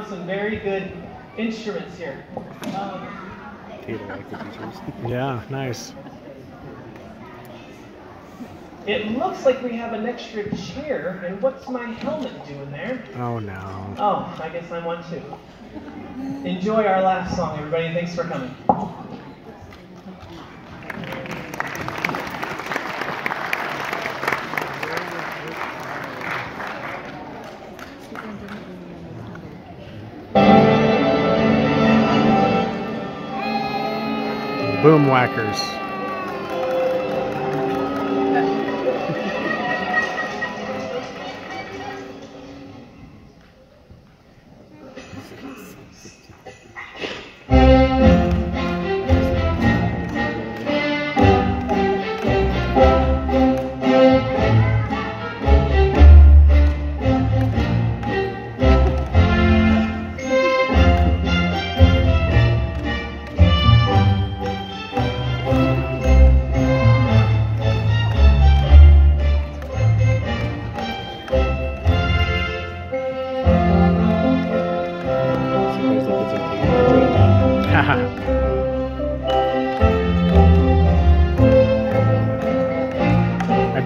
found some very good instruments here. Um, Taylor like the teachers. Yeah, nice. it looks like we have an extra chair, and what's my helmet doing there? Oh no. Oh, I guess I'm one too. Enjoy our last song, everybody. Thanks for coming. Boom whackers. I'd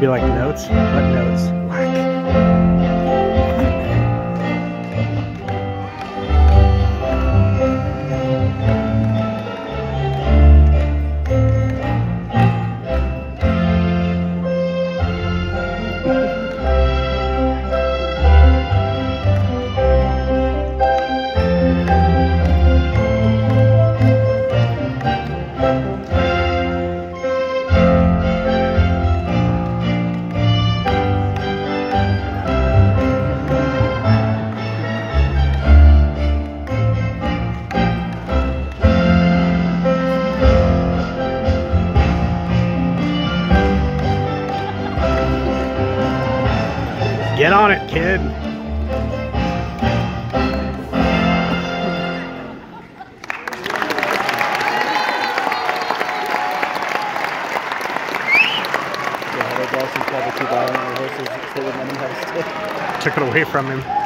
be like notes. What notes? Whack. Get on it, kid. Yeah, that Dawson's probably too violent. Rehearsals, so the money has to. Took it away from him.